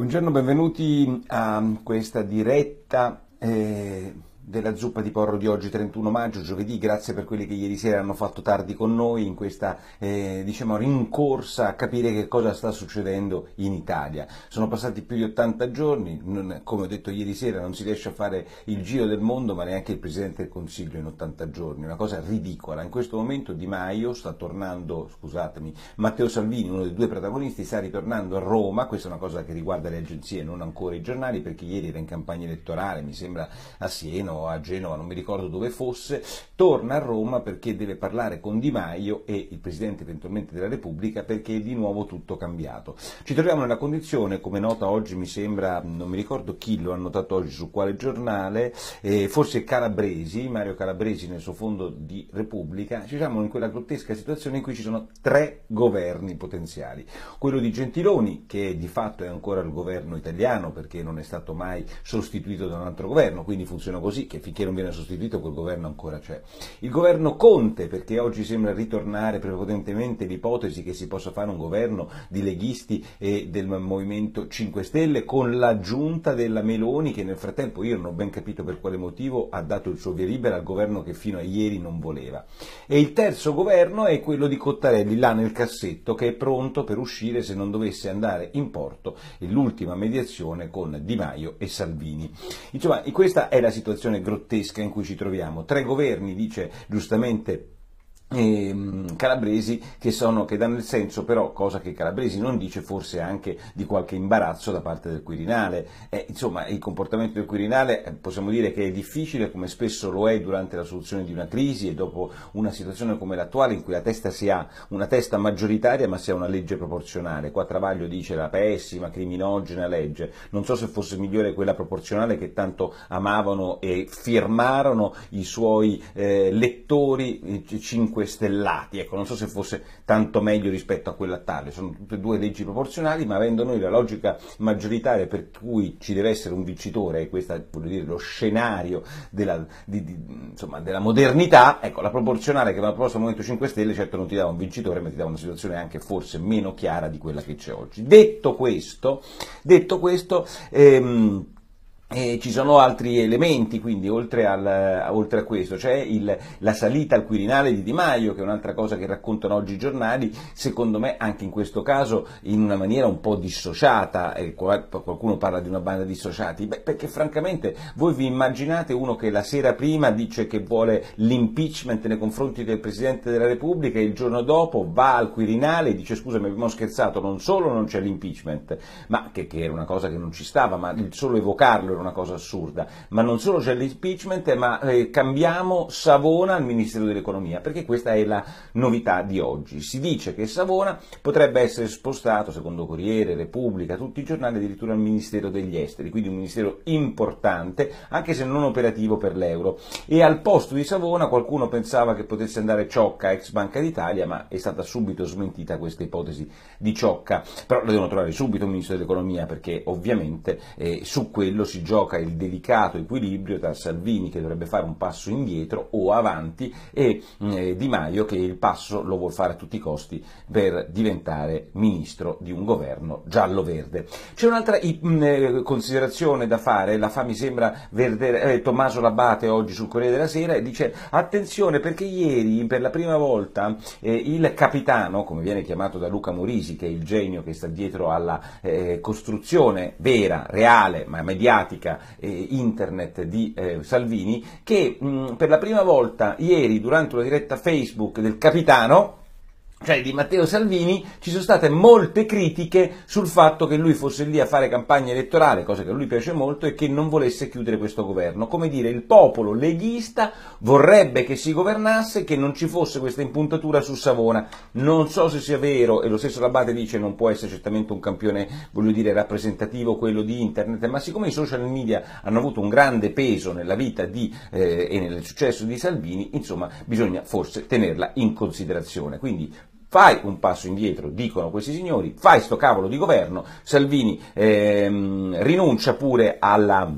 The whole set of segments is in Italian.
Buongiorno, benvenuti a questa diretta. Eh della zuppa di porro di oggi 31 maggio, giovedì, grazie per quelli che ieri sera hanno fatto tardi con noi in questa eh, diciamo, rincorsa a capire che cosa sta succedendo in Italia. Sono passati più di 80 giorni, non, come ho detto ieri sera non si riesce a fare il giro del mondo ma neanche il Presidente del Consiglio in 80 giorni, una cosa ridicola. In questo momento Di Maio sta tornando, scusatemi, Matteo Salvini, uno dei due protagonisti, sta ritornando a Roma, questa è una cosa che riguarda le agenzie, non ancora i giornali, perché ieri era in campagna elettorale, mi sembra a Siena a Genova, non mi ricordo dove fosse, torna a Roma perché deve parlare con Di Maio e il Presidente eventualmente della Repubblica perché è di nuovo tutto cambiato. Ci troviamo nella condizione, come nota oggi mi sembra, non mi ricordo chi lo ha notato oggi su quale giornale, eh, forse Calabresi, Mario Calabresi nel suo fondo di Repubblica, ci siamo in quella grottesca situazione in cui ci sono tre governi potenziali. Quello di Gentiloni, che di fatto è ancora il governo italiano perché non è stato mai sostituito da un altro governo, quindi funziona così, che finché non viene sostituito quel governo ancora c'è. Il governo Conte, perché oggi sembra ritornare prepotentemente l'ipotesi che si possa fare un governo di leghisti e del Movimento 5 Stelle con l'aggiunta della Meloni che nel frattempo io non ho ben capito per quale motivo ha dato il suo via libera al governo che fino a ieri non voleva. E il terzo governo è quello di Cottarelli là nel cassetto che è pronto per uscire se non dovesse andare in porto l'ultima mediazione con Di Maio e Salvini. Insomma, questa è la situazione grottesca in cui ci troviamo. Tre governi, dice giustamente e, calabresi che, sono, che danno il senso però, cosa che Calabresi non dice, forse anche di qualche imbarazzo da parte del Quirinale. Eh, insomma, il comportamento del Quirinale eh, possiamo dire che è difficile, come spesso lo è durante la soluzione di una crisi e dopo una situazione come l'attuale in cui la testa si ha una testa maggioritaria ma si ha una legge proporzionale. Qua Travaglio dice la pessima, criminogena legge. Non so se fosse migliore quella proporzionale che tanto amavano e firmarono i suoi eh, lettori 5 5 stellati, ecco, non so se fosse tanto meglio rispetto a quella tale, sono tutte e due leggi proporzionali, ma avendo noi la logica maggioritaria per cui ci deve essere un vincitore, e questo è dire, lo scenario della, di, di, insomma, della, modernità, ecco, la proporzionale che va proposta al Movimento 5 Stelle certo non ti dà un vincitore, ma ti dà una situazione anche forse meno chiara di quella che c'è oggi. Detto questo, detto questo ehm, e ci sono altri elementi, quindi oltre, al, oltre a questo, c'è il, la salita al Quirinale di Di Maio, che è un'altra cosa che raccontano oggi i giornali, secondo me anche in questo caso in una maniera un po' dissociata, eh, qualcuno parla di una banda di dissociati, Beh, perché francamente voi vi immaginate uno che la sera prima dice che vuole l'impeachment nei confronti del Presidente della Repubblica e il giorno dopo va al Quirinale e dice scusa mi abbiamo scherzato, non solo non c'è l'impeachment, ma che, che era una cosa che non ci stava, ma solo evocarlo una cosa assurda, ma non solo c'è l'impeachment, ma eh, cambiamo Savona al Ministero dell'Economia, perché questa è la novità di oggi. Si dice che Savona potrebbe essere spostato, secondo Corriere, Repubblica, tutti i giornali, addirittura al Ministero degli Esteri, quindi un ministero importante, anche se non operativo per l'euro. E al posto di Savona qualcuno pensava che potesse andare Ciocca, ex Banca d'Italia, ma è stata subito smentita questa ipotesi di Ciocca. Però lo devono trovare subito un Ministro dell'Economia, perché ovviamente eh, su quello si gioca il delicato equilibrio tra Salvini che dovrebbe fare un passo indietro o avanti e eh, Di Maio che il passo lo vuole fare a tutti i costi per diventare ministro di un governo giallo-verde. C'è un'altra eh, considerazione da fare, la fa mi sembra verde, eh, Tommaso Labate oggi sul Corriere della Sera e dice attenzione perché ieri per la prima volta eh, il capitano, come viene chiamato da Luca Morisi che è il genio che sta dietro alla eh, costruzione vera, reale ma mediatica politica eh, internet di eh, Salvini che mh, per la prima volta ieri durante una diretta Facebook del capitano cioè di Matteo Salvini, ci sono state molte critiche sul fatto che lui fosse lì a fare campagna elettorale, cosa che a lui piace molto, e che non volesse chiudere questo governo. Come dire, il popolo leghista vorrebbe che si governasse, che non ci fosse questa impuntatura su Savona. Non so se sia vero, e lo stesso Labate dice non può essere certamente un campione, voglio dire, rappresentativo quello di internet, ma siccome i social media hanno avuto un grande peso nella vita di, eh, e nel successo di Salvini, insomma, bisogna forse tenerla in considerazione. Quindi fai un passo indietro, dicono questi signori, fai sto cavolo di governo, Salvini ehm, rinuncia pure alla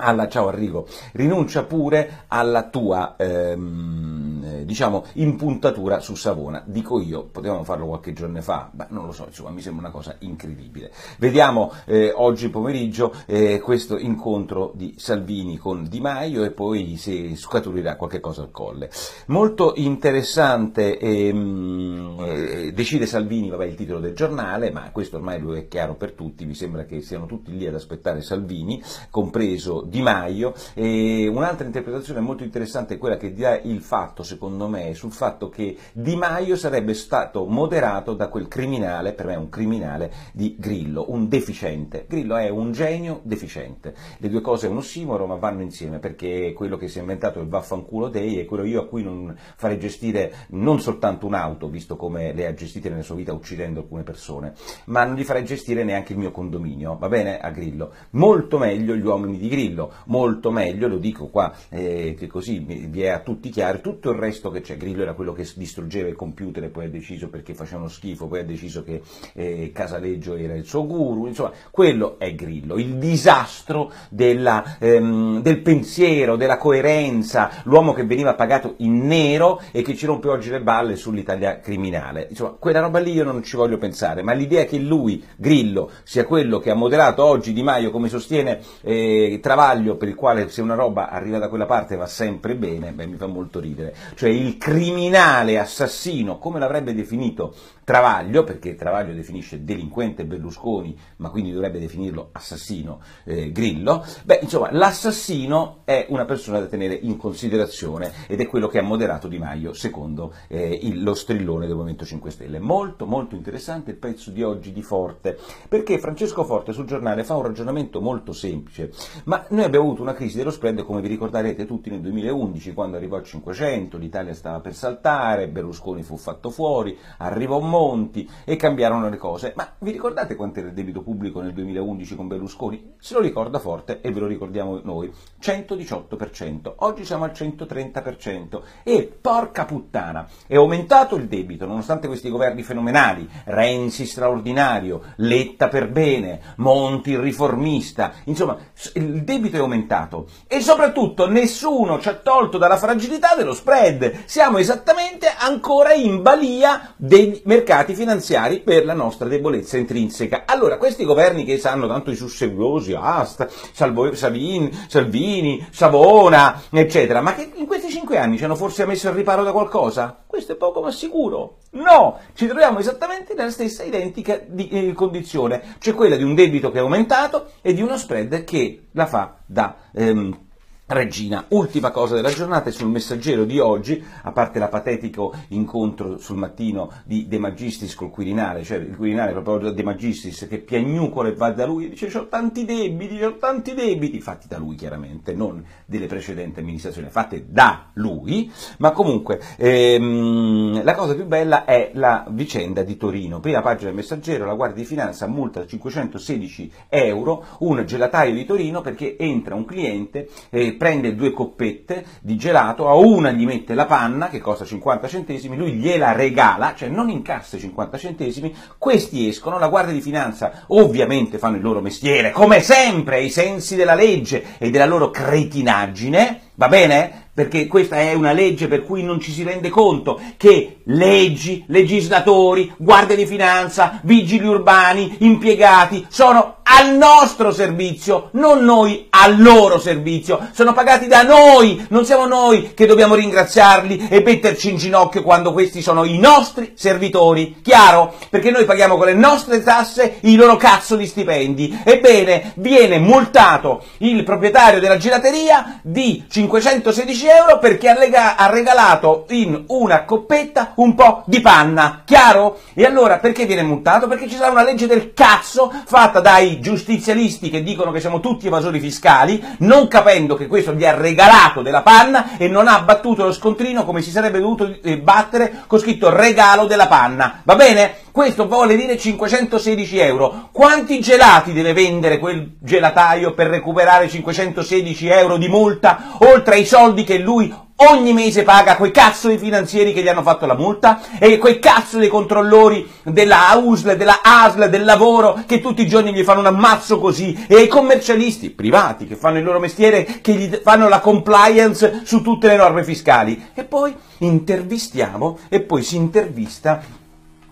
alla, ciao Arrigo, rinuncia pure alla tua, ehm, eh, diciamo, impuntatura su Savona. Dico io, potevamo farlo qualche giorno fa, ma non lo so, insomma, mi sembra una cosa incredibile. Vediamo eh, oggi pomeriggio eh, questo incontro di Salvini con Di Maio e poi si scaturirà qualche cosa al colle. Molto interessante, ehm, eh, decide Salvini, vabbè, il titolo del giornale, ma questo ormai lo è chiaro per tutti, mi sembra che siano tutti lì ad aspettare Salvini, compreso di Maio e un'altra interpretazione molto interessante è quella che dà il fatto, secondo me, sul fatto che Di Maio sarebbe stato moderato da quel criminale, per me è un criminale, di Grillo, un deficiente. Grillo è un genio deficiente. Le due cose è un ossimoro, ma vanno insieme, perché quello che si è inventato il vaffanculo dei è quello io a cui non farei gestire non soltanto un'auto, visto come le ha gestite nella sua vita uccidendo alcune persone, ma non gli farei gestire neanche il mio condominio, va bene, a Grillo. Molto meglio gli uomini di Grillo Grillo molto meglio, lo dico qua eh, che così vi è a tutti chiaro, tutto il resto che c'è, Grillo era quello che distruggeva il computer e poi ha deciso perché facevano schifo, poi ha deciso che eh, Casaleggio era il suo guru, insomma quello è Grillo, il disastro della, ehm, del pensiero, della coerenza, l'uomo che veniva pagato in nero e che ci rompe oggi le balle sull'Italia criminale, insomma quella roba lì io non ci voglio pensare, ma l'idea che lui, Grillo, sia quello che ha moderato oggi Di Maio come sostiene eh, Travaglio, taglio per il quale se una roba arriva da quella parte va sempre bene, beh, mi fa molto ridere. Cioè il criminale assassino, come l'avrebbe definito Travaglio, perché Travaglio definisce delinquente Berlusconi, ma quindi dovrebbe definirlo assassino eh, Grillo, beh, insomma, l'assassino è una persona da tenere in considerazione ed è quello che ha moderato Di Maio, secondo eh, il, lo strillone del Movimento 5 Stelle. Molto, molto interessante il pezzo di oggi di Forte, perché Francesco Forte sul giornale fa un ragionamento molto semplice, ma noi abbiamo avuto una crisi dello spread, come vi ricorderete tutti nel 2011, quando arrivò al 500, l'Italia stava per saltare, Berlusconi fu fatto fuori, arrivò Monti e cambiarono le cose. Ma vi ricordate quanto era il debito pubblico nel 2011 con Berlusconi? Se lo ricorda forte e ve lo ricordiamo noi, 118%. Oggi siamo al 130% e porca puttana, è aumentato il debito nonostante questi governi fenomenali, Renzi straordinario, Letta per bene, Monti riformista, insomma il debito debito è aumentato e soprattutto nessuno ci ha tolto dalla fragilità dello spread. Siamo esattamente ancora in balia dei mercati finanziari per la nostra debolezza intrinseca. Allora, questi governi che sanno tanto i susseguiosi, Asta, Salvo, Savini, Salvini, Savona, eccetera, ma che in questi cinque anni ci hanno forse messo al riparo da qualcosa? Questo è poco ma sicuro. No, ci troviamo esattamente nella stessa identica di, eh, condizione, cioè quella di un debito che è aumentato e di uno spread che la fa da ehm, Regina. Ultima cosa della giornata è sul messaggero di oggi, a parte la patetico incontro sul mattino di De Magistris col Quirinale, cioè il Quirinale proprio De Magistris che piagnucola e va da lui e dice ho tanti debiti, ho tanti debiti, fatti da lui chiaramente, non delle precedenti amministrazioni, fatte da lui, ma comunque ehm, la cosa più bella è la vicenda di Torino. Prima pagina del messaggero, la Guardia di Finanza multa 516 euro un gelataio di Torino perché entra un cliente eh, prende due coppette di gelato, a una gli mette la panna che costa 50 centesimi, lui gliela regala, cioè non incassa i 50 centesimi, questi escono, la Guardia di Finanza ovviamente fanno il loro mestiere, come sempre, ai sensi della legge e della loro cretinaggine, va bene? perché questa è una legge per cui non ci si rende conto che leggi, legislatori, guardia di finanza, vigili urbani, impiegati sono al nostro servizio, non noi al loro servizio, sono pagati da noi, non siamo noi che dobbiamo ringraziarli e metterci in ginocchio quando questi sono i nostri servitori, chiaro? Perché noi paghiamo con le nostre tasse i loro cazzo di stipendi. Ebbene, viene multato il proprietario della gelateria di 516 euro perché ha regalato in una coppetta un po' di panna, chiaro? E allora perché viene multato? Perché ci sarà una legge del cazzo fatta dai giustizialisti che dicono che siamo tutti evasori fiscali, non capendo che questo gli ha regalato della panna e non ha battuto lo scontrino come si sarebbe dovuto eh, battere con scritto regalo della panna. Va bene? Questo vuole dire 516 euro. Quanti gelati deve vendere quel gelataio per recuperare 516 euro di multa, oltre ai soldi che lui ogni mese paga quei cazzo di finanzieri che gli hanno fatto la multa e quei cazzo dei controllori della AUSL, della ASL, del lavoro che tutti i giorni gli fanno un ammazzo così e ai commercialisti privati che fanno il loro mestiere, che gli fanno la compliance su tutte le norme fiscali. E poi intervistiamo e poi si intervista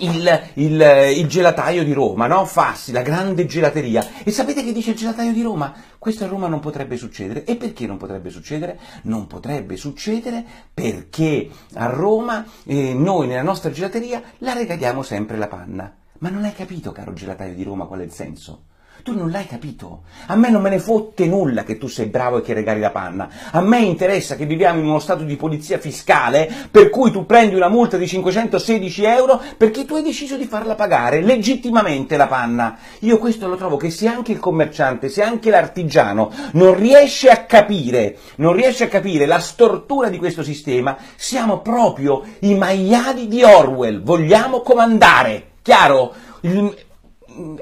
il, il, il, gelataio di Roma, no? Fassi, la grande gelateria. E sapete che dice il gelataio di Roma? Questo a Roma non potrebbe succedere. E perché non potrebbe succedere? Non potrebbe succedere perché a Roma eh, noi nella nostra gelateria la regaliamo sempre la panna. Ma non hai capito, caro gelataio di Roma, qual è il senso? Tu non l'hai capito. A me non me ne fotte nulla che tu sei bravo e che regali la panna. A me interessa che viviamo in uno stato di polizia fiscale per cui tu prendi una multa di 516 euro perché tu hai deciso di farla pagare legittimamente la panna. Io questo lo trovo che se anche il commerciante, se anche l'artigiano non riesce a capire, non riesce a capire la stortura di questo sistema, siamo proprio i maiali di Orwell. Vogliamo comandare. Chiaro? Il,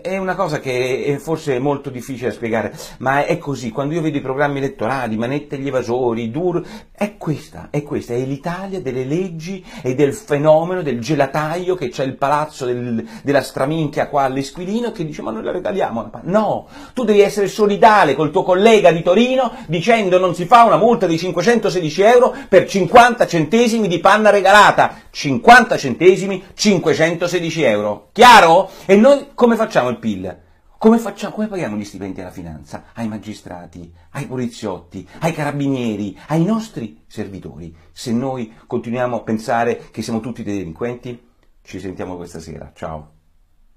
è una cosa che è forse molto difficile da spiegare, ma è così, quando io vedo i programmi elettorali, Manette e gli evasori, Dur, è questa, è questa, è l'Italia delle leggi e del fenomeno del gelataio che c'è il palazzo del, della straminchia qua all'Esquilino che dice ma noi la regaliamo, no, tu devi essere solidale col tuo collega di Torino dicendo non si fa una multa di 516 euro per 50 centesimi di panna regalata, 50 centesimi, 516 euro, chiaro? E noi come facciamo il PIL? Come, facciamo, come paghiamo gli stipendi alla finanza? Ai magistrati, ai poliziotti, ai carabinieri, ai nostri servitori. Se noi continuiamo a pensare che siamo tutti dei delinquenti, ci sentiamo questa sera. Ciao.